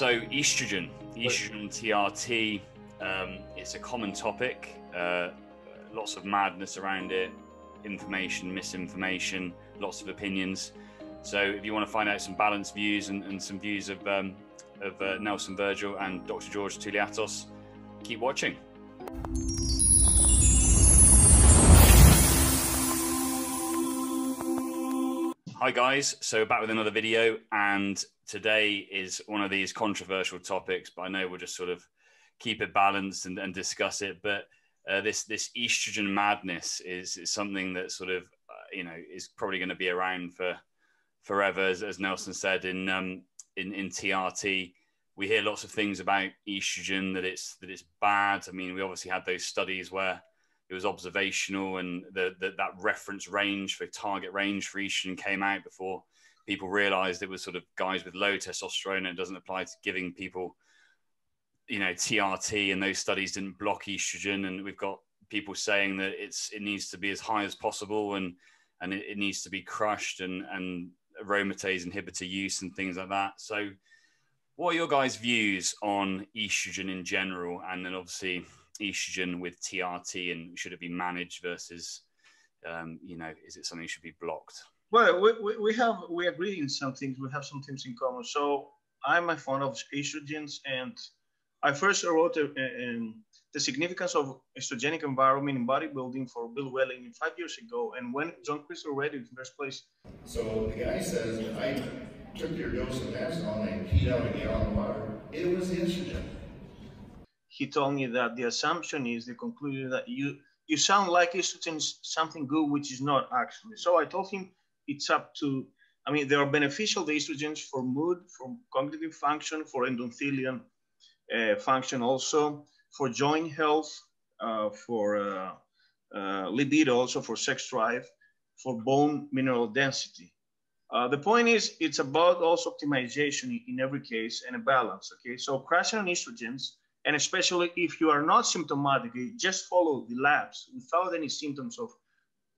So estrogen, estrogen TRT, um, it's a common topic. Uh, lots of madness around it, information, misinformation, lots of opinions. So if you want to find out some balanced views and, and some views of um, of uh, Nelson Vergel and Dr. George Touliatos, keep watching. Hi guys, so back with another video and today is one of these controversial topics, but I know we'll just sort of keep it balanced and, and discuss it. But uh, this this estrogen madness is, is something that sort of uh, you know is probably going to be around for forever, as, as Nelson said in um, in in TRT. We hear lots of things about estrogen that it's that it's bad. I mean, we obviously had those studies where it was observational and the, the, that reference range for target range for estrogen came out before people realized it was sort of guys with low testosterone and it doesn't apply to giving people you know trt and those studies didn't block estrogen. And we've got people saying that it's it needs to be as high as possible and and it, it needs to be crushed and and aromatase inhibitor use and things like that. So what are your guys views on estrogen in general? And then obviously estrogen with TRT, and should it be managed versus, um, you know, is it something that should be blocked? Well, we, we have we agree in some things. We have some things in common. So I'm a fan of estrogens, and I first wrote a, a, a, the significance of estrogenic environment in bodybuilding for Bill Llewellyn five years ago. And when John Crisler read it in first place. So the guy says, I took your dose of Mazdol and I peed out a gallon of water. It was estrogen he told me that the assumption is the conclusion that you you sound like is something good, which is not actually. So I told him it's up to. I mean, there are beneficial estrogens for mood, for cognitive function, for endothelium uh, function, also for joint health, uh, for uh, uh libido, also for sex drive, for bone mineral density. Uh, the point is, it's about also optimization in every case and a balance. Okay, so crashing on estrogens and especially if you are not symptomatic, you just follow the labs without any symptoms of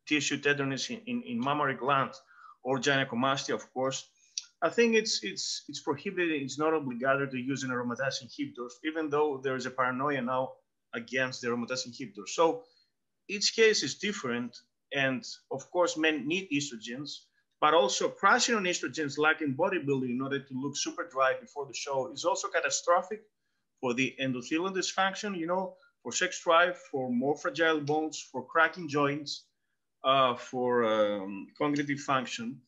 tissue tenderness in, in, in mammary gland or gynecomastia, of course. I think it's it's it's prohibited. It's not obligatory to use an aromatase inhibitors, even though there is a paranoia now against the aromatase inhibitors. So each case is different, and of course, men need estrogens, but also crashing on estrogens, like in bodybuilding, in order to look super dry before the show, is also catastrophic for the endothelial dysfunction, you know, for sex drive, for more fragile bones, for cracking joints, uh, for um, cognitive function.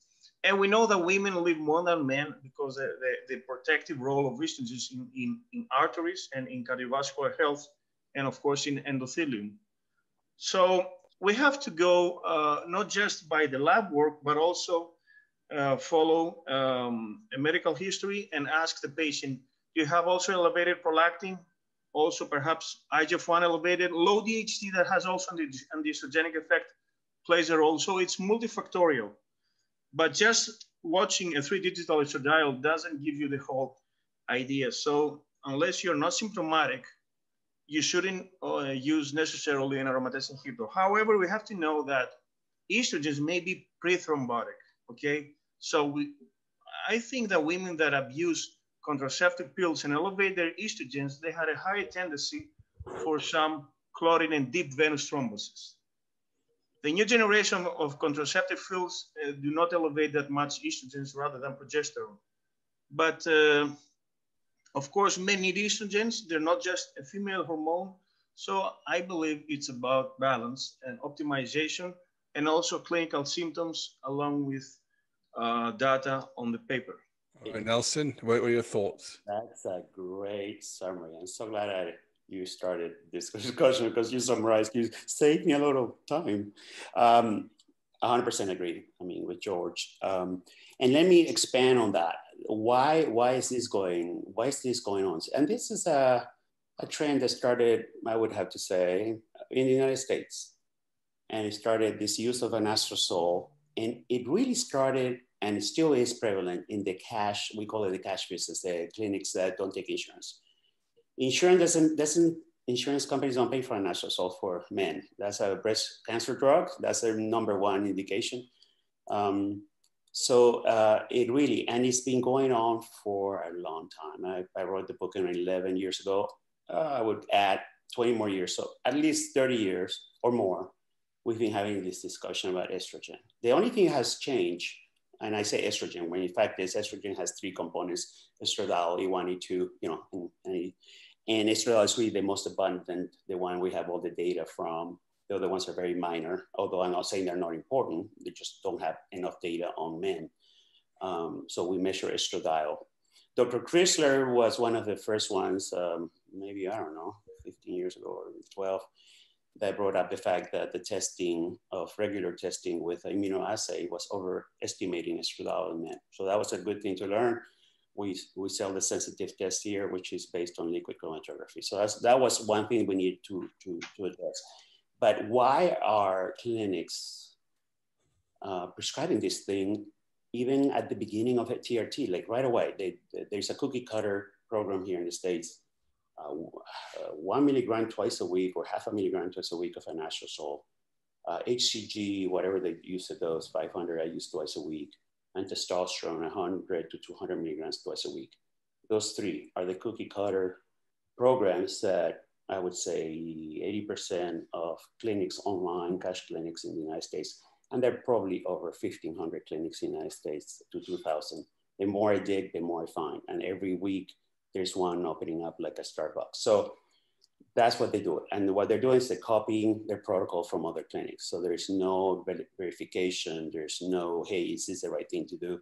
And we know that women live more than men because the, the, the protective role of estrogens in, in, in, arteries and in cardiovascular health, and of course in endothelium. So we have to go uh, not just by the lab work, but also uh, follow um, a medical history and ask the patient, you have also elevated prolactin, also perhaps IGF-1 elevated, low DHT that has also an estrogenic effect plays a role. So it's multifactorial. But just watching a three digital estradiol doesn't give you the whole idea. So unless you're not symptomatic, you shouldn't uh, use necessarily an aromatase inhibitor. However, we have to know that estrogens may be pre-thrombotic, okay? So we, I think that women that abuse contraceptive pills and elevate their estrogens, they had a higher tendency for some clotting and deep venous thrombosis. The new generation of contraceptive pills uh, do not elevate that much estrogens rather than progesterone. But uh, of course, men need estrogens. They're not just a female hormone. So I believe it's about balance and optimization and also clinical symptoms along with uh, data on the paper. All right, Nelson, what were your thoughts? That's a great summary. I'm so glad I, you started this discussion because you summarized, you saved me a lot of time. Um, 100% agree, I mean, with George. Um, and let me expand on that. Why, why is this going, why is this going on? And this is a, a trend that started, I would have to say, in the United States. And it started this use of anastrozole. And it really started and still is prevalent in the cash, we call it the cash business, the clinics that don't take insurance. Insurance doesn't, doesn't insurance companies don't pay for anastrozole for men. That's a breast cancer drug. That's their number one indication. Um, So uh, it really, and it's been going on for a long time. I, I wrote the book in 11 years ago. Uh, I would add 20 more years. So at least 30 years or more, we've been having this discussion about estrogen. The only thing has changed, and I say estrogen, when in fact this estrogen has three components, estradiol, E1, E2, you know, and, and estradiol is really the most abundant, the one we have all the data from. The other ones are very minor, although I'm not saying they're not important. They just don't have enough data on men. Um, so we measure estradiol. Dr. Crisler was one of the first ones, um, maybe, I don't know, 15 years ago or 12, that brought up the fact that the testing of regular testing with immunoassay was overestimating in men. So that was a good thing to learn. We, we sell the sensitive test here, which is based on liquid chromatography. So that's, that was one thing we need to, to, to address. But why are clinics uh, prescribing this thing even at the beginning of a TRT, like right away? They, there's a cookie cutter program here in the States, one milligram twice a week or half a milligram twice a week of anastrozole. Uh, HCG, whatever they use the those, 500 I use twice a week, and testosterone, 100 to 200 milligrams twice a week. Those three are the cookie cutter programs that I would say 80% of clinics online, cash clinics in the United States, and there are probably over 1,500 clinics in the United States to 2,000. The more I dig, the more I find. And every week there's one opening up like a Starbucks. So that's what they do. And what they're doing is they're copying their protocol from other clinics. So there's no verification. There's no, hey, is this the right thing to do?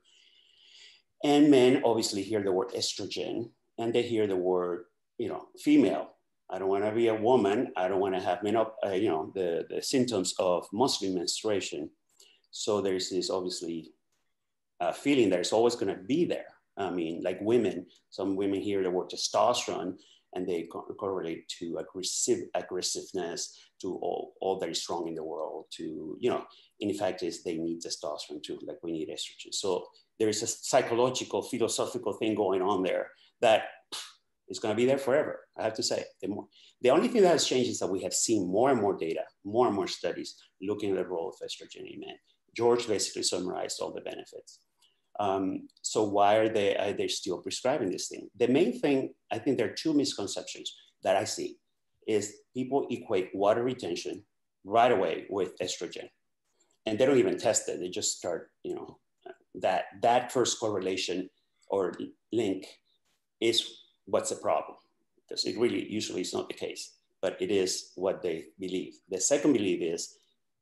And men obviously hear the word estrogen and they hear the word, you know, female I don't want to be a woman. I don't want to have, uh, you know, the, the symptoms of monthly menstruation. So there's this obviously uh, feeling that it's always going to be there. I mean, like women, some women hear the word testosterone and they correlate to aggressive aggressiveness, to all, all that is strong in the world, to, you know, in fact, is they need testosterone too, like we need estrogen. So there is a psychological, philosophical thing going on there that is going to be there forever. I have to say. The, more, the only thing that has changed is that we have seen more and more data, more and more studies looking at the role of estrogen in men. George basically summarized all the benefits. Um, so why are they, are they still prescribing this thing? The main thing, I think there are two misconceptions that I see is people equate water retention right away with estrogen. And they don't even test it. They just start, you know, that, that first correlation or link is what's the problem? Because it really usually is not the case, but it is what they believe. The second belief is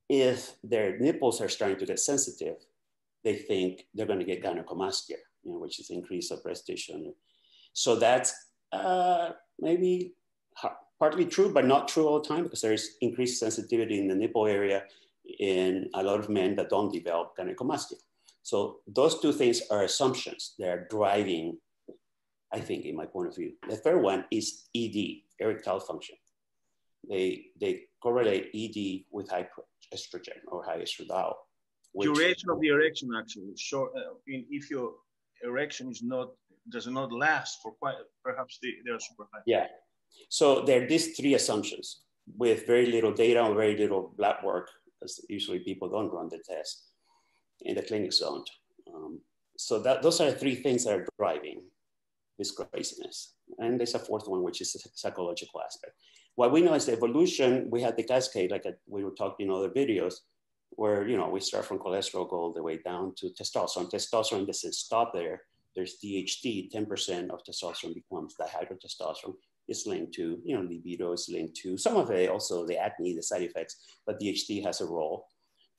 if their nipples are starting to get sensitive, they think they're going to get gynecomastia, you know, which is increase of breast tissue. So that's uh, maybe partly true, but not true all the time because there's increased sensitivity in the nipple area in a lot of men that don't develop gynecomastia. So those two things are assumptions. They're driving I think, in my point of view. The third one is ED, erectile function. They, they correlate ED with high estrogen or high estradiol. Duration of the erection, actually. Short, uh, if your erection is not does not last for quite, perhaps they, they are super high. Yeah. So there are these three assumptions with very little data or very little lab work, because usually people don't run the test, and the clinics don't. Um, so that, those are three things that are driving this craziness. And there's a fourth one, which is the psychological aspect. What we know is the evolution, we had the cascade, like we were talking in other videos, where, you know, we start from cholesterol, all the way down to testosterone. Testosterone doesn't stop there. There's DHT, 10% of testosterone becomes dihydrotestosterone. It's linked to, you know, libido is linked to some of it, also the acne, the side effects, but DHT has a role.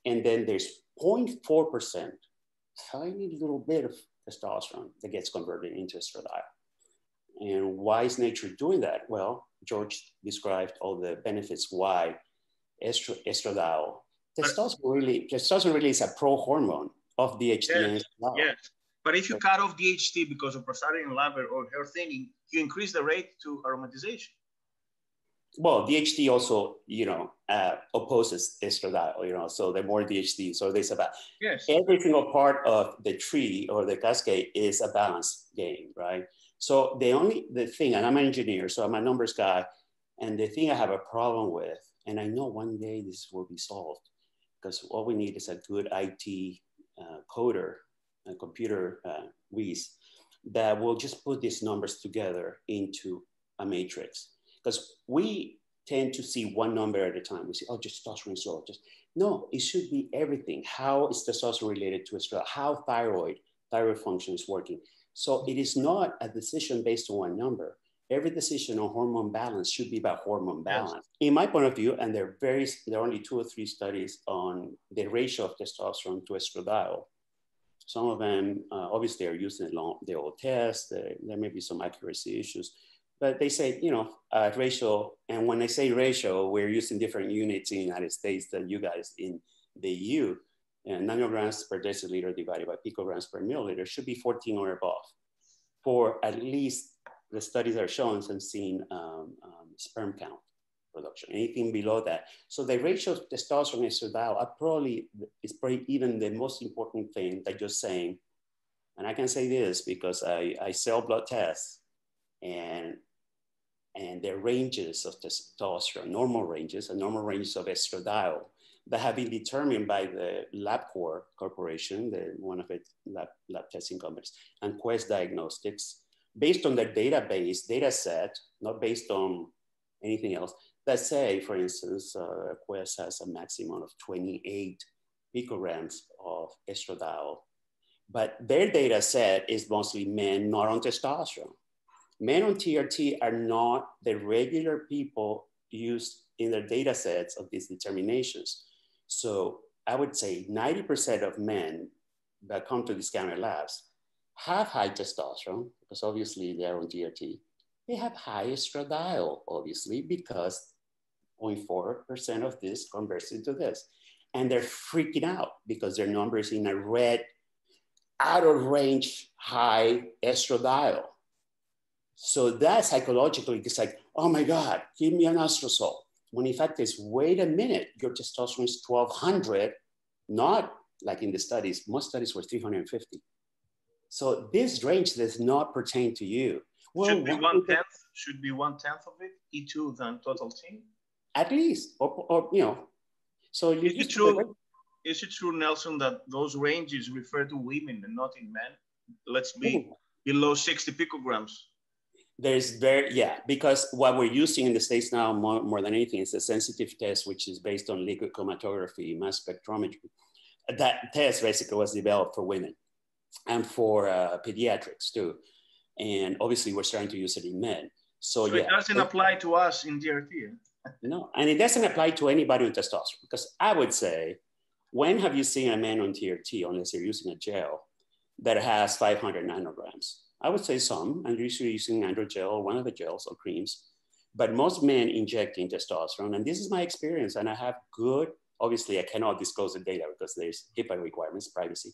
And then there's 0.4%, tiny little bit of testosterone that gets converted into estradiol. And why is nature doing that? Well, George described all the benefits why estradiol, testosterone really, testosterone really is a pro-hormone of DHT yes, yes. But if you cut off DHT because of prostaglandin level or hair thinning, you increase the rate to aromatization well, DHT also, you know, uh, opposes estradiol, you know, so the more DHT, so there's about yes. every single part of the tree or the cascade is a balance game, right? So the only, the thing, and I'm an engineer, so I'm a numbers guy, and the thing I have a problem with, and I know one day this will be solved, because all we need is a good IT uh, coder a computer uh, whiz that will just put these numbers together into a matrix. Because we tend to see one number at a time. We say, oh, just testosterone is low. Just no, it should be everything. How is testosterone related to estrogen? How thyroid, thyroid function is working. So it is not a decision based on one number. Every decision on hormone balance should be about hormone balance. Yes. In my point of view, and there are very there are only two or three studies on the ratio of testosterone to estradiol. Some of them uh, obviously are using the old test. There, there may be some accuracy issues, but they say, you know, uh, ratio. And when I say ratio, we're using different units in the United States than you guys in the EU. And nanograms per deciliter divided by picograms per milliliter should be 14 or above for at least the studies are showing some seen um, um, sperm count production, anything below that. So the ratio of testosterone and estradiol are probably, is probably even the most important thing that you're saying. And I can say this because I, I sell blood tests and and the ranges of testosterone, normal ranges and normal ranges of estradiol that have been determined by the LabCorp Corporation, the, one of its lab, lab testing companies, and Quest Diagnostics, based on their database data set, not based on anything else, that say, for instance, uh, Quest has a maximum of 28 picograms of estradiol, but their data set is mostly men not on testosterone men on TRT are not the regular people used in their data sets of these determinations. So I would say 90% of men that come to these counter labs have high testosterone because obviously they're on TRT. They have high estradiol, obviously, because 0.4% of this converts into this. And they're freaking out because their numbers in a red, out of range high estradiol. So that psychologically is like, oh my God, give me an anastrozole. When in fact is, wait a minute, your testosterone is 1200, not like in the studies, most studies were 350. So this range does not pertain to you. Well, should be one tenth, should be one tenth of it, E2 than total team. At least, or, or you know, so you is it true, is it true, Nelson, that those ranges refer to women and not in men? Let's be Ooh. below 60 picograms there's very yeah because what we're using in the states now more, more than anything is a sensitive test which is based on liquid chromatography mass spectrometry that test basically was developed for women and for uh, pediatrics too. And obviously we're starting to use it in men. So, so yeah. it doesn't it, apply to us in trt no and it doesn't apply to anybody on testosterone. Because i would say when have you seen a man on trt unless you're using a gel that has 500 nanograms? I would say some, and usually using androgel or one of the gels or creams. But most men injecting testosterone, and this is my experience, and I have good, obviously I cannot disclose the data because there's HIPAA requirements, privacy,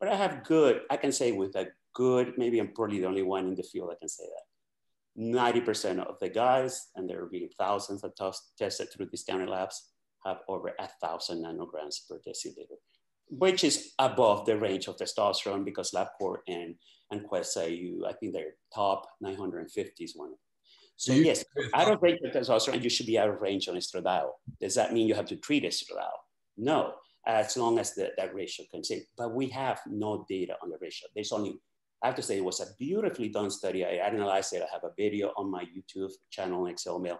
but I have good, I can say with a good, maybe I'm probably the only one in the field that can say that. 90% of the guys, and there have been thousands of tested through these counter labs, have over a thousand nanograms per deciliter, which is above the range of testosterone because LabCorp and and Quest say you, I think they're top 950s one. So you, yes, out of range of testosterone, you should be out of range on estradiol. Does that mean you have to treat estradiol? No, Uh, as long as the, that ratio can say. But we have no data on the ratio. There's only, I have to say, it was a beautifully done study. I analyzed it. I have a video on my YouTube channel, ExcelMale.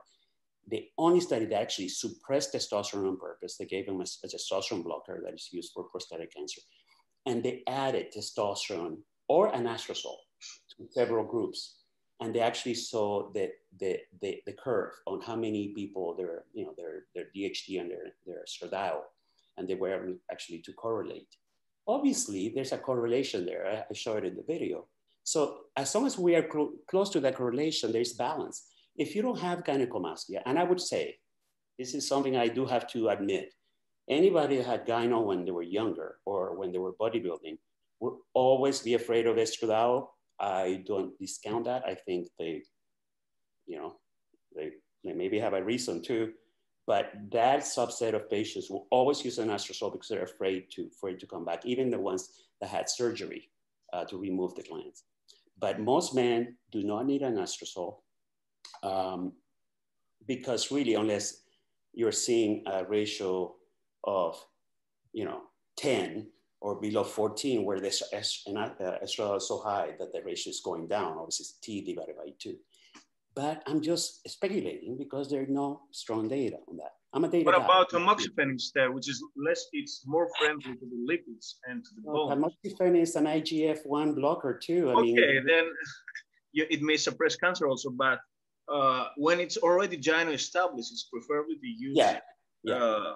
The only study that actually suppressed testosterone on purpose, they gave them a, a testosterone blocker that is used for prostatic cancer. And they added testosterone or an anastrozole to several groups. And they actually saw the, the, the, the, curve on how many people their, you know, their, their DHT and their, their estradiol, and they were actually to correlate. Obviously, there's a correlation there. I, showed it in the video. So as long as we are cl close to that correlation, there's balance. If you don't have gynecomastia, and I would say, this is something I do have to admit, anybody that had gyno when they were younger or when they were bodybuilding, will always be afraid of estradiol. I don't discount that. I think they, you know, they, they maybe have a reason too, but that subset of patients will always use an anastrozole because they're afraid to, for it to come back, even the ones that had surgery uh, to remove the glands. But most men do not need an anastrozole um, because really, unless you're seeing a ratio of, you know, 10 or below 14, where the estradiol is so high that the ratio is going down. Obviously, it's T divided by two. But I'm just speculating because there's no strong data on that. I'm a data What guy. about tamoxifen instead, which is less, it's more friendly to the lipids and to the bone? tamoxifen is an IGF-1 blocker too. I Okay, mean, then you, it may suppress cancer also, but uh, when it's already gyno established, it's preferably to use yeah, yeah, uh,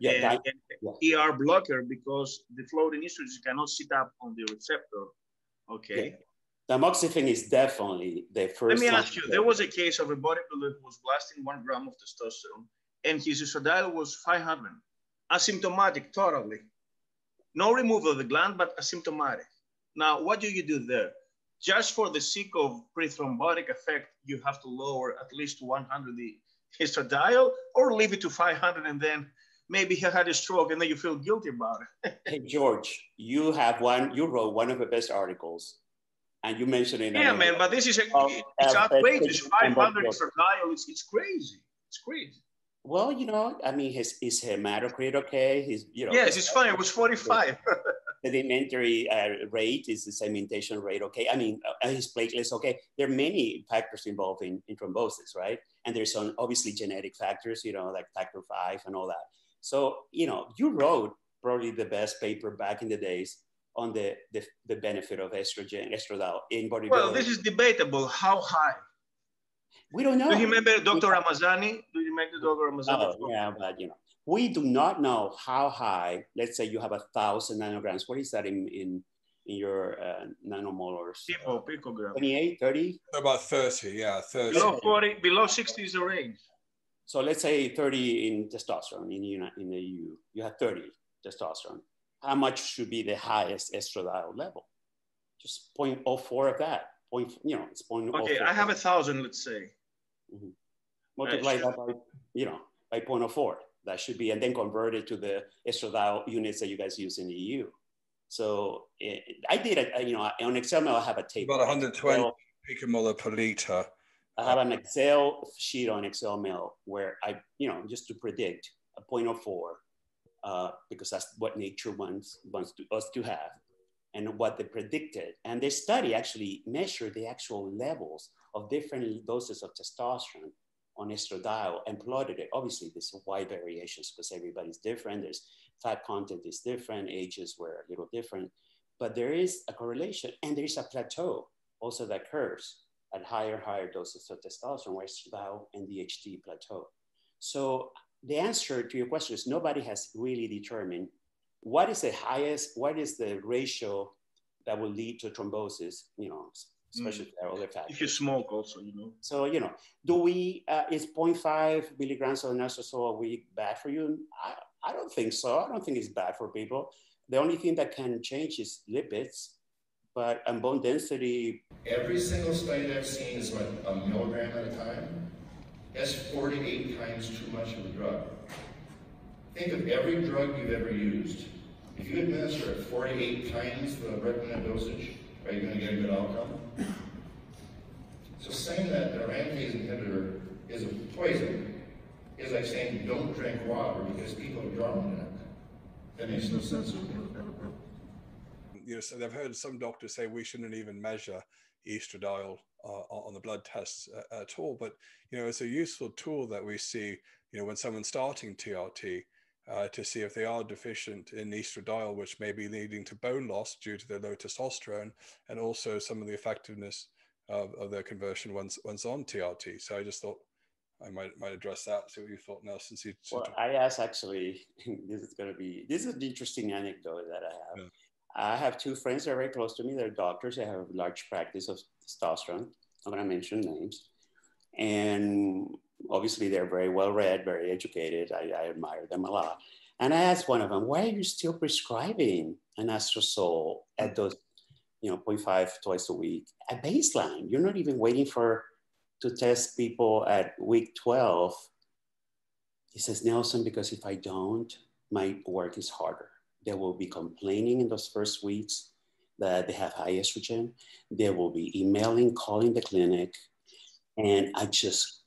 yeah, an- that- an ER blocker because the floating estrogen cannot sit up on the receptor. Okay. Tamoxifen is definitely the first. Let me ask you, there was a case of a bodybuilder who was blasting one gram of testosterone and his estradiol was 500, asymptomatic totally. No removal of the gland, but asymptomatic. Now, what do you do there? Just for the sake of pre-thrombotic effect, you have to lower at least 100 the estradiol or leave it to 500 and then maybe he had a stroke and then you feel guilty about it. Hey, George, you have one, you wrote one of the best articles and you mentioned it. Yeah, man, but this is, a, it's outrageous. but- 500 estradiol, it's, it's crazy. It's crazy. Well, you know, I mean, his, his hematocrit okay? His, you know. Yes, it's fine. It was 45. sedimentary uh, rate is the sedimentation rate okay i mean uh, his platelets okay there are many factors involved in, in thrombosis right and there's some obviously genetic factors you know like factor five and all that so you know you wrote probably the best paper back in the days on the the, the benefit of estrogen estradiol in bodybuilding well, this is debatable. How high? we don't know Do you remember Dr. Ramazani? Do you remember Dr. Ramazani? Oh, yeah, but you know, we do not know how high. Let's say you have a thousand nanograms. What is that in in, in your uh, nanomolars? Pico, picogram. 28, 30? About 30, yeah, 30. Below 40, below 60 is the range. So let's say 30 in testosterone in the, in the EU. You have 30 testosterone. How much should be the highest estradiol level? Just 0.04 of that. Point, you know, it's 0.04. Okay, I have a thousand, let's say. Mm-hmm. multiply Right. that by, you know, by 0.04. That should be, and then convert it to the estradiol units that you guys use in the EU. So it, I did it, you know, on Excel, I have a table. About 120 Excel- picomolar per liter. I have an Excel sheet on ExcelMale where I, you know, just to predict a 0.04, uh, because that's what nature wants, wants to, us to have, and what they predicted. And the study actually measured the actual levels of different doses of testosterone on estradiol and plotted it. Obviously, there's wide variations because everybody's different. There's fat content is different, ages were a little different, but there is a correlation and there is a plateau also that occurs at higher, higher doses of testosterone, where estradiol and DHT plateau. So the answer to your question is nobody has really determined what is the highest, what is the ratio that will lead to thrombosis, you know, especially if there are other factors. If you smoke also, you know. So, you know, do we, uh, is 0.5 milligrams of naloxone a week bad for you? I, I don't think so. I don't think it's bad for people. The only thing that can change is lipids, but and bone density, Every single study I've seen is like a milligram at a time. That's 48 times too much of a drug. Think of every drug you've ever used. If you administer it 48 times the recommended dosage, are you going to get a good outcome? So saying that an aromatase inhibitor is a poison is like saying don't drink water because people are drowning in it. That makes no sense. You know, so they've heard some doctors say we shouldn't even measure estradiol on the blood tests uh, at all. But you know, it's a useful tool that we see. You know, when someone's starting TRT, uh, to see if they are deficient in estradiol, which may be leading to bone loss due to their low testosterone, and also some of the effectiveness of, of their conversion once once on TRT. So I just thought I might might address that. See what you thought, Nelson. See, see- well, I asked actually, this is going to be, this is an interesting anecdote that I have. Yeah. I have two friends that are very close to me. They're doctors. They have a large practice of testosterone. I'm going to mention names. And obviously, they're very well read, very educated. I, I admire them a lot. And I asked one of them, why are you still prescribing anastrozole at those, you know, 0.5 twice a week at baseline? You're not even waiting for to test people at week 12. He says, Nelson, because if I don't, my work is harder. They will be complaining in those first weeks that they have high estrogen. They will be emailing, calling the clinic, and I just,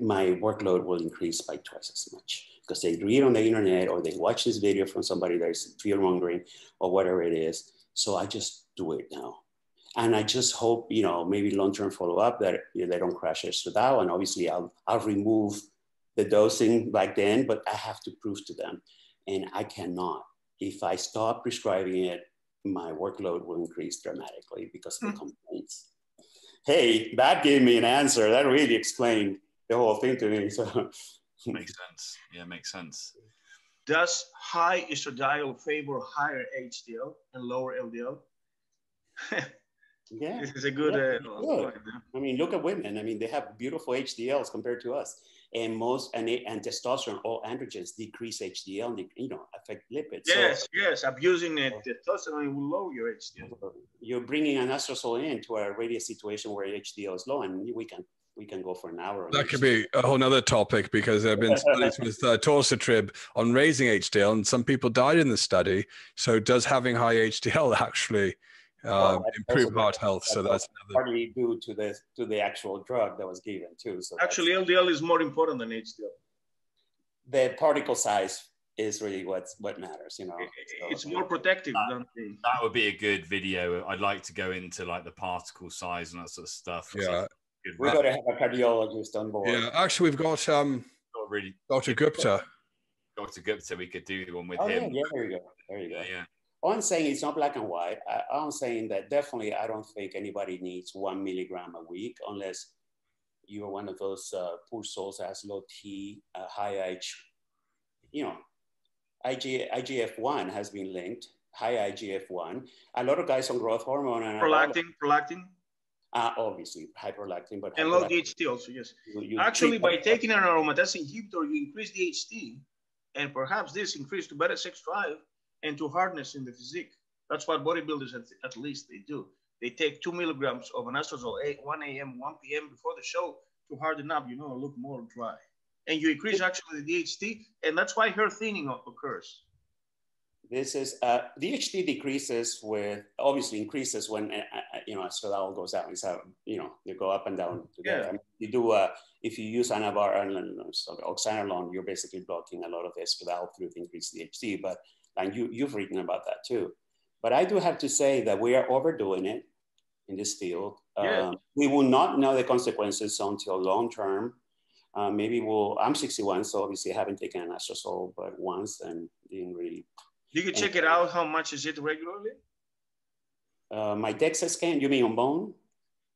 my workload will increase by twice as much. because they read on the internet or they watch this video from somebody that is fear mongering or whatever it is. So I just do it now. And I just hope, you know, maybe long-term follow-up that you know, they don't crash estradiol. And obviously I'll, I'll remove the dosing back then, but I have to prove to them. And I cannot. If I stop prescribing it, my workload will increase dramatically because of the hmm. complaints. Hey, that gave me an answer. That really explained the whole thing to me. So makes sense. Yeah, makes sense. Does high estradiol favor higher HDL and lower LDL? yeah, this is a good. Yeah, uh, good. I mean, look at women. I mean, they have beautiful HDLs compared to us, and most and, and testosterone, or androgens decrease HDL, and you know affect lipids. Yes, so, yes, abusing it, testosterone will lower your HDL. You're bringing an anastrozole into a radius situation where HDL is low, and we can we can go for an hour. That could be a whole other topic because there have been studies with uh, torcetrapib on raising HDL, and some people died in the study. So, does having high HDL actually uh, well, improve heart health? So that's another... partly due to the to the actual drug that was given too. So actually, LDL is more important than HDL. The particle size is really what's what matters you know so, it's more protective that, that, would be a good video i'd like to go into like the particle size and that sort of stuff yeah we got to have a cardiologist on board. Yeah, actually, we've got um, Not really. Dr. Gupta. Dr. Gupta, we could do the one with oh, him. Yeah, yeah, there you go. There you go. Yeah, yeah. I'm saying it's not black and white. I, I'm saying that definitely I don't think anybody needs one milligram a week unless you're one of those uh, poor souls that has low T, uh, high H. You know, IG, IGF-1 has been linked, high IGF-1. A lot of guys on growth hormone and prolactin, prolactin. Uh, obviously, hyperlactin, but and low DHT also, yes. You, you Actually, by taking an aromatase inhibitor, you increase the DHT, and perhaps this increase to better sex drive and to hardness in the physique. That's what bodybuilders, at, at least, they do. They take two milligrams of anastrozole at 1 a.m., 1 p.m. before the show to harden up, you know, look more dry. And you increase actually the DHT, and that's why hair thinning occurs. This is uh, DHT decreases with obviously increases when uh, uh you know estradiol goes down. It's you know they go up and down together. Yeah. I mean, you do uh, if you use anavar and oxandrolone, you're basically blocking a lot of the estradiol through the increased DHT. But and you you've written about that too. But I do have to say that we are overdoing it in this field. Yeah. Um, we will not know the consequences until long term. Uh, maybe we'll. I'm 61, so obviously I haven't taken an anastrozole but once and didn't really you can check it out. How much is it regularly? Uh, my DEXA scan, you mean on bone?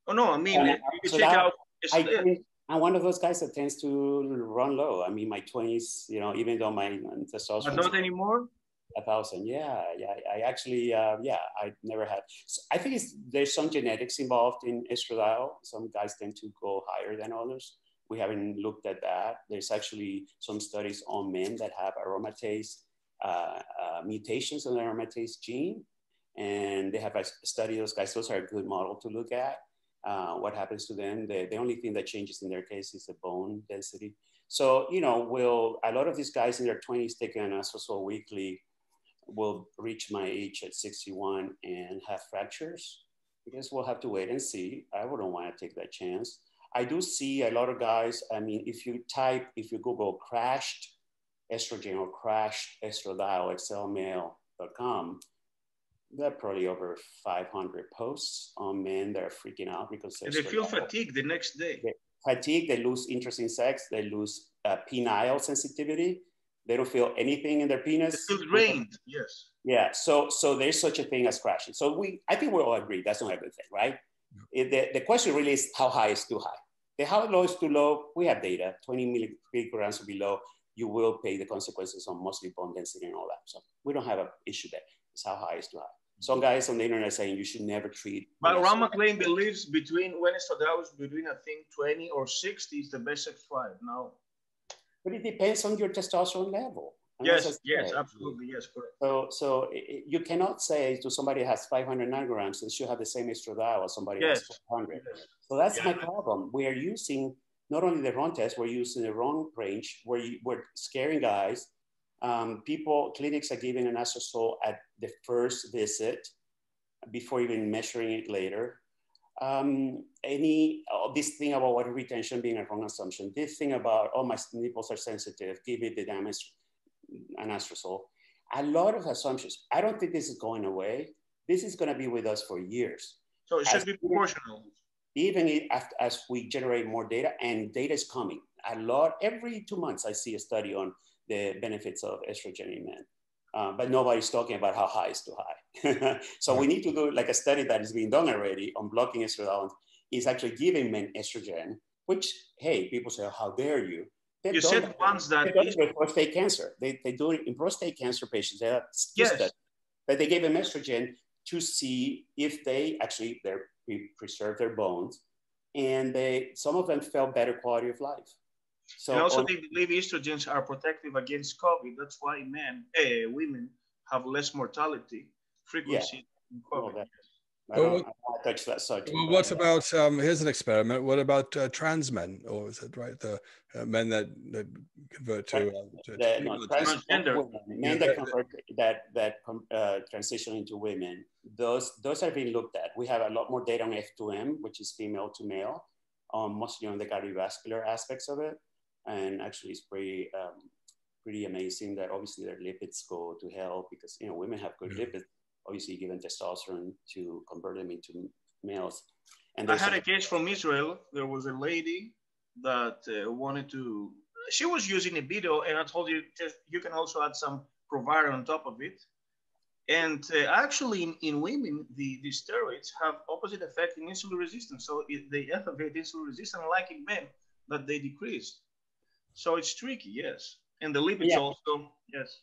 Oh, no, I mean, uh, you check out. I, I'm one of those guys that tends to run low. I mean, my 20s, you know, even though my testosterone. But not anymore? A thousand, yeah, yeah. I actually, uh, yeah, I never had. So I think there's some genetics involved in estradiol. Some guys tend to go higher than others. We haven't looked at that. There's actually some studies on men that have aromatase uh, uh, mutations in the aromatase gene. And they have a study those guys. Those are a good model to look at. Uh, what happens to them? The, the only thing that changes in their case is the bone density. So, you know, will a lot of these guys in their 20s taking an anastrozole weekly will reach my age at 61 and have fractures? I guess we'll have to wait and see. I wouldn't want to take that chance. I do see a lot of guys. I mean, if you type, if you Google crashed estrogen or crash estradiol there are probably over 500 posts on men that are freaking out because they feel fatigue the next day. They, fatigue, they lose interest in sex, they lose uh, penile sensitivity. They don't feel anything in their penis. They feel drained, yes. Yeah, so so there's such a thing as crashing. So we, I think we all agree that's not everything, right? Yeah. It, the, the question really is how high is too high? The how low is too low, we have data, 20 milligrams or below you will pay the consequences on mostly bone density and all that. So we don't have an issue there. It's how high is too high. Some mm-hmm. guys on the internet saying you should never treat. But Rand McClain believes between when it's between I think 20 or 60 is the best sex drive now. But it depends on your testosterone level. Yes, yes, absolutely, yes, correct. So, so it, you cannot say to somebody has 500 nanograms they should have the same estradiol as somebody yes. has 400. Yes. So that's yeah. my problem. We are using not only the wrong test, we're using the wrong range, we're, we're scaring guys. Um, people, clinics are giving an anastrozole at the first visit before even measuring it later. Um, any oh, this thing about water retention being a wrong assumption, this thing about oh my nipples are sensitive, give me the damage anastrozole. A lot of assumptions. I don't think this is going away. This is going to be with us for years. So it should as be proportional. Even after, as we generate more data, and data is coming. A lot every two months, I see a study on the benefits of estrogen in men. Um, but nobody's talking about how high is too high. so we need to do like a study that is being done already on blocking estrogen is actually giving men estrogen, which, hey, people say, how dare you? They you said once that they do prostate cancer. They, they do it in prostate cancer patients. They have yes. that, that they gave them estrogen to see if they actually they preserve their bones, and they some of them felt better quality of life. So and also, on, they believe estrogens are protective against COVID. That's why men, eh, women have less mortality frequency yeah. in COVID. Well, I well, I touch that subject. Well, what about um, here's an experiment. What about uh, trans men, or is it right the uh, men that, that convert to, uh, to, the, no, transgender men that convert that that uh, transition into women? Those those are being looked at. We have a lot more data on F2M, which is female to male, um, mostly on the cardiovascular aspects of it and actually it's pretty um, pretty amazing that obviously their lipids go to hell because you know women have good lipids obviously given testosterone to convert them into males. And i had a case from israel. There was a lady that uh, wanted to she was using a video and i told you just you can also add some provider on top of it. And uh, actually in, in women the, the steroids have opposite effect in insulin resistance. So it, they elevate insulin resistance like in men but they decrease so it's tricky, yes. And the lipids yeah. also, yes.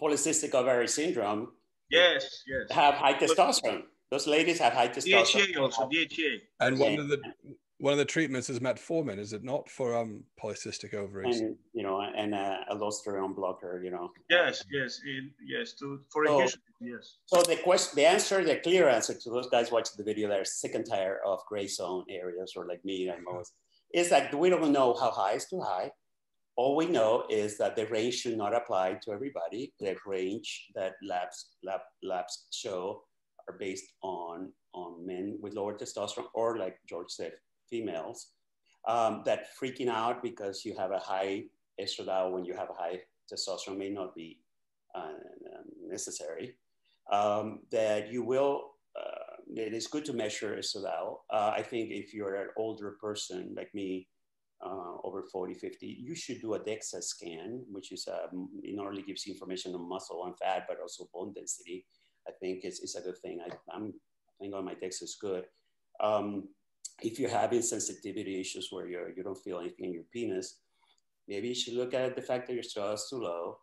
Polycystic ovary syndrome. Yes, yes. Have high testosterone. Those ladies have high testosterone. DHEA also, DHEA. And one of the one of the treatments is metformin, is it not, for um, polycystic ovaries? And you know, and uh, aldosterone blocker, you know. Yes, yes, it, yes. To for so, yes. So the question, the answer, the clear answer to those guys watching the video that are sick and tired of gray zone areas, or like me and most, is that we don't know how high is too high. All we know is that the range should not apply to everybody. The range that labs, lab, labs show are based on, on men with lower testosterone or like George said, females. Um, that freaking out because you have a high estradiol when you have a high testosterone may not be uh, necessary. Um, that you will, uh, it is good to measure estradiol. Uh, I think if you're an older person like me, uh, over 40, 50, you should do a DEXA scan, which is um, it not only gives you information on muscle and fat, but also bone density. I think it's, it's a good thing. I, I'm, I think on my DEXA is good. Um, if you're having sensitivity issues where you're, you don't feel anything in your penis, maybe you should look at the fact that your straw is too low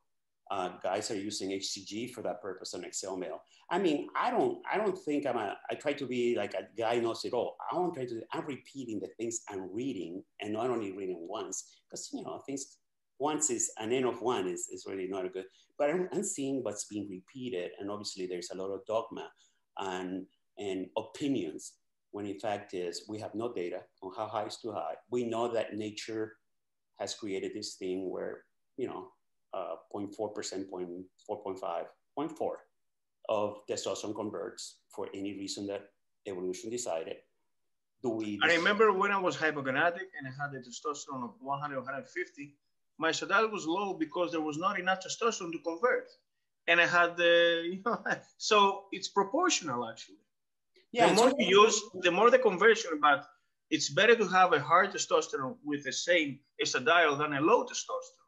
uh, guys are using HCG for that purpose on ExcelMale. I mean, I don't, I don't think I'm a, I try to be like a guy knows it all. I don't try to, I'm repeating the things I'm reading and not only reading once, because, you know, things, once is an end of one is, is really not a good, but I'm, I'm seeing what's being repeated. And obviously there's a lot of dogma and, and opinions when in fact is we have no data on how high is too high. We know that nature has created this thing where, you know, uh, 0.4%, 0.4.5, 0.4 of testosterone converts for any reason that evolution decided. Do we? I remember when I was hypogonadic and I had a testosterone of 100, 150, my estradiol was low because there was not enough testosterone to convert. And I had the, you know, so it's proportional actually. Yeah, the more you use, the more the conversion, but it's better to have a high testosterone with the same estradiol than a low testosterone.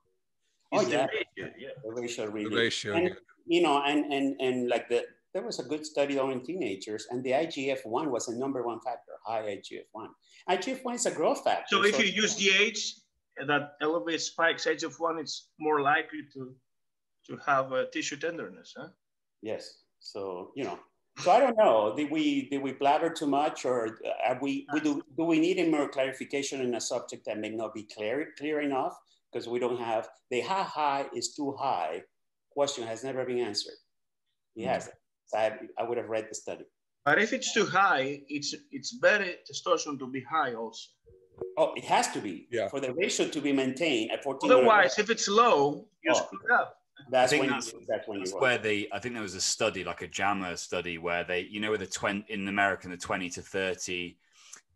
Oh yeah. Ratio, yeah. The ratio really. The ratio, and, You know, and and and like the there was a good study on teenagers, and the IGF-1 was the number one factor, high IGF-1. IGF-1 is a growth factor. So if so you use DH that elevates spikes IGF-1, it's more likely to to have a tissue tenderness, huh? Yes. So you know, so I don't know. Did we did we blabber too much, or uh, are we, we do do we need more clarification in a subject that may not be clear clear enough? Because we don't have the how high is too high question has never been answered. Yes, mm-hmm. So I, I would have read the study. But if it's too high, it's it's better testosterone to be high also. Oh, it has to be. Yeah. For the ratio to be maintained at 14. Otherwise, if it's low, you oh. screw up. That's think when that's- you, that's when That's where the I think there was a study, like a JAMA study, where they, you know, with the 20 in America, the 20 to 30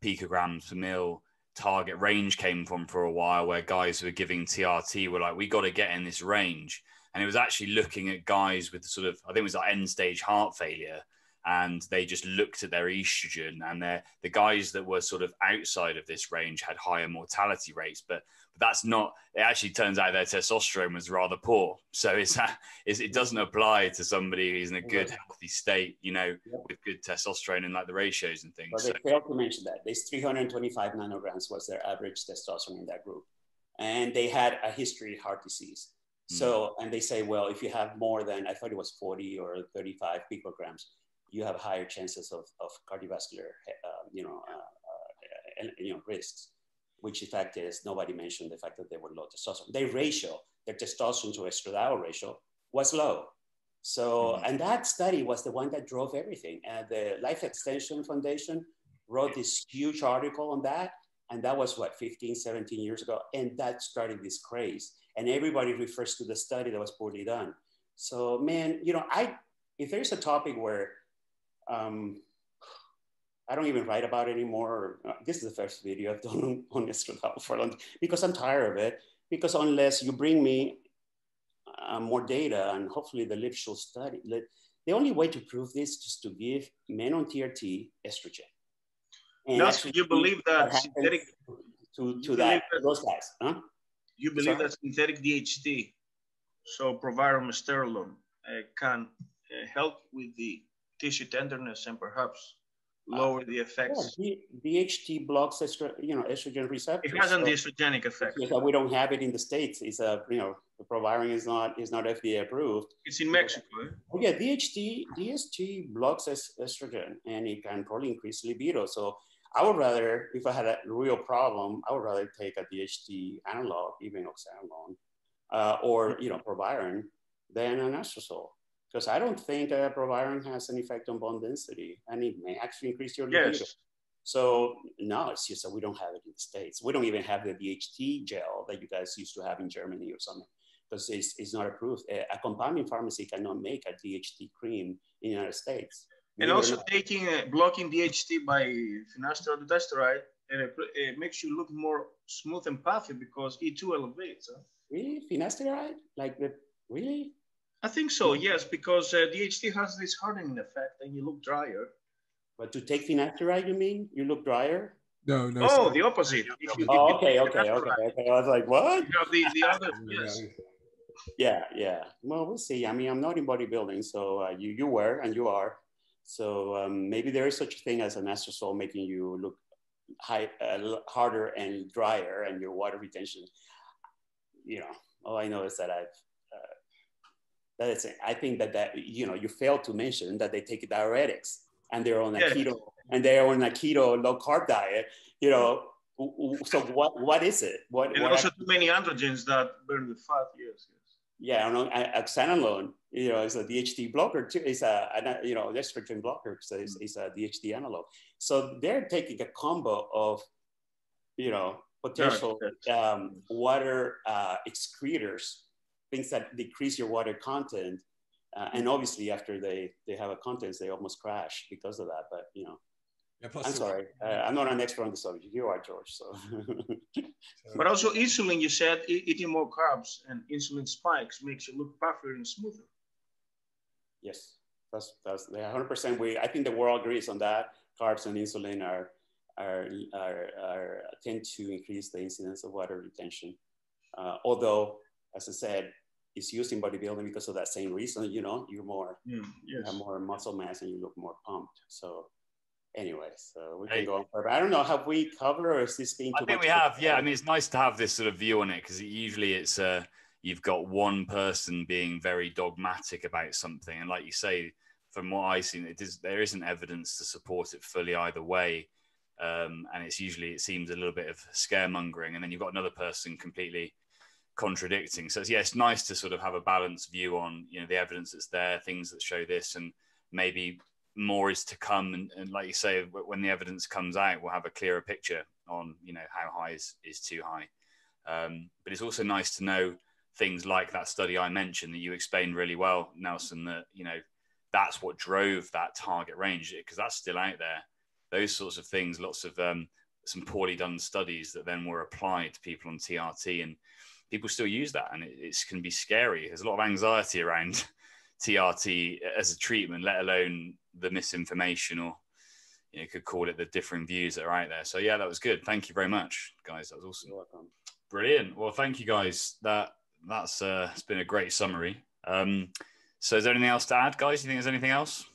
picograms per mil target range came from for a while, where guys who were giving TRT were like, we got to get in this range. And it was actually looking at guys with sort of, I think it was like end stage heart failure. And they just looked at their estrogen, and their the guys that were sort of outside of this range had higher mortality rates. But but that's not. It actually turns out their testosterone was rather poor. So it's, it's it doesn't apply to somebody who's in a good healthy state, you know, Yeah. with good testosterone and like the ratios and things. But So, they failed to mention that. This 325 nanograms was their average testosterone in that group. And they had a history of heart disease. Hmm. So, and they say, well, if you have more than, I thought it was 40 or 35 picograms, you have higher chances of, of cardiovascular, uh, you know, uh, uh, you know, risks, which in fact is, nobody mentioned the fact that they were low testosterone. Their ratio, their testosterone to estradiol ratio was low. So, Mhm. and that study was the one that drove everything. And the Life Extension Foundation wrote this huge article on that. And that was what, 15, 17 years ago. And that started this craze. And everybody refers to the study that was poorly done. So, man, you know, I, if there's a topic where um, I don't even write about it anymore, uh, this is the first video I've done on, estradiol for long because I'm tired of it. Because unless you bring me uh, more data and hopefully the Lipschul study, the, only way to prove this is to give men on TRT estrogen. And That's actually you believe that synthetic to, to that, that- those guys, huh? you believe Sorry? that synthetic DHT, so proviron mesterolone, uh, can uh, help with the tissue tenderness and perhaps lower the effects. D- DHT blocks estro, you know, estrogen receptors. It has an so- estrogenic effect. We don't have it in the states. It's a you know the proviron is not is not FDA approved. It's in Mexico. Oh yeah, DHT DHT blocks es- estrogen and it can probably increase libido. So I would rather, if I had a real problem, I would rather take a DHT analog, even oxandrolone, uh, or you know proviron, than an estradiol. Because I don't think uh, proviron has an effect on bone density, and it may actually increase your libido. Yes. So no, it's just that we don't have it in the States. We don't even have the DHT gel that you guys used to have in Germany or something because it's, it's not approved. A, a compounding pharmacy cannot make a DHT cream in the United States. And or also taking uh, blocking DHT by finasteride dutasteride, and it, it makes you look more smooth and puffy because E2 elevates. Huh? really finasteride, like the really I think so, yes, because uh, DHT has this hardening effect and you look drier. But to take finasteride, you mean you look drier? No, no. Oh, sir. the opposite. If you, Oh, if you okay, okay, okay, okay. I was like, what? You have the, the other, Yeah. yes. Yeah, yeah. Well, we'll see. I mean, I'm not in bodybuilding, so uh, you you were and you are. So um, maybe there is such a thing as an estradiol making you look high, uh, harder and drier, and your water retention. You know, all I know is that I've. That is, I think that that you know you failed to mention that they take diuretics and they're on a Yeah. keto and they're on a keto low carb diet. You know, so what what is it? What, And what also too many androgens that burn the fat, yes. yes. yeah, I know oxandrolone, you know, is a DHT blocker too. It's a, you know, estrogen blocker, so it's, it's a DHT analog. So they're taking a combo of, you know, potential um, water uh, excretors, things that decrease your water content. Uh, and obviously after they, they have a contents, they almost crash because of that. But, you know, Yeah, plus I'm the- sorry. Uh, I'm not an expert on the subject. You are, George. So so- But also insulin, you said e- eating more carbs and insulin spikes makes you look puffier and smoother. Yes, that's that's 100%. We I think the world agrees on that. Carbs and insulin are are are, are tend to increase the incidence of water retention. Uh, although, as I said, it's used in bodybuilding because of that same reason. You know, you're more Mm, you have more muscle mass and you look more pumped. So, anyway, so we Hey. can go on further. I don't know. Have we covered or is this being too I think much we have. Yeah, I mean, it's nice to have this sort of view on it because usually it's uh, you've got one person being very dogmatic about something, and like you say, from what I've seen, it is there isn't evidence to support it fully either way, um, and it's usually it seems a little bit of scaremongering, and then you've got another person completely contradicting. So it's, yeah, it's nice to sort of have a balanced view on you know the evidence that's there, things that show this, and maybe more is to come. And, and like you say, when the evidence comes out, we'll have a clearer picture on you know how high is, is too high. Um, but it's also nice to know things like that study I mentioned that you explained really well, Nelson, that, you know, that's what drove that target range because that's still out there. Those sorts of things, lots of um, some poorly done studies that then were applied to people on TRT and people still use that. And it, it can be scary. There's a lot of anxiety around TRT as a treatment, let alone the misinformation or you, know, could call it the differing views that are out there. So yeah, that was good. Thank you very much, guys. That was awesome. Brilliant. Well, thank you guys. That that's uh, it's been a great summary. Um, so is there anything else to add, guys? Do You think there's anything else?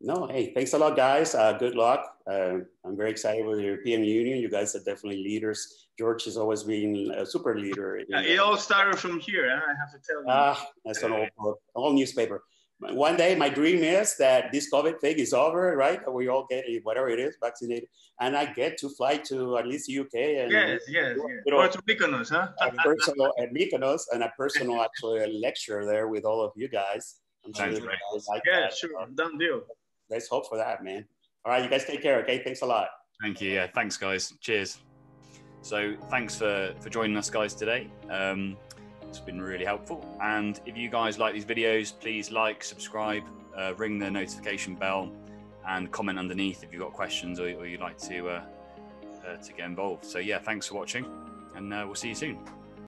No, hey, thanks a lot, guys. Uh, good luck. Uh, I'm very excited with the European Union. You guys are definitely leaders. George has always been a super leader. Yeah, it all started from here, huh? I have to tell you. Ah, that's an old, old newspaper. One day, my dream is that this COVID thing is over, right? We all get whatever it is, vaccinated, and I get to fly to at least UK and yes, yes, yes. You know, or to Mykonos, huh? a personal at Mykonos and a personal actually lecture there with all of you guys. I'm sure guys like yeah, that. sure, done deal let's hope for that, man. All right, you guys take care. Okay, thanks a lot. Thank you. Yeah, thanks, guys. Cheers. So, thanks for for joining us, guys, today. Um, it's been really helpful. And if you guys like these videos, please like, subscribe, uh, ring the notification bell, and comment underneath if you've got questions or, or you'd like to uh, uh, to get involved. So, yeah, thanks for watching, and uh, we'll see you soon.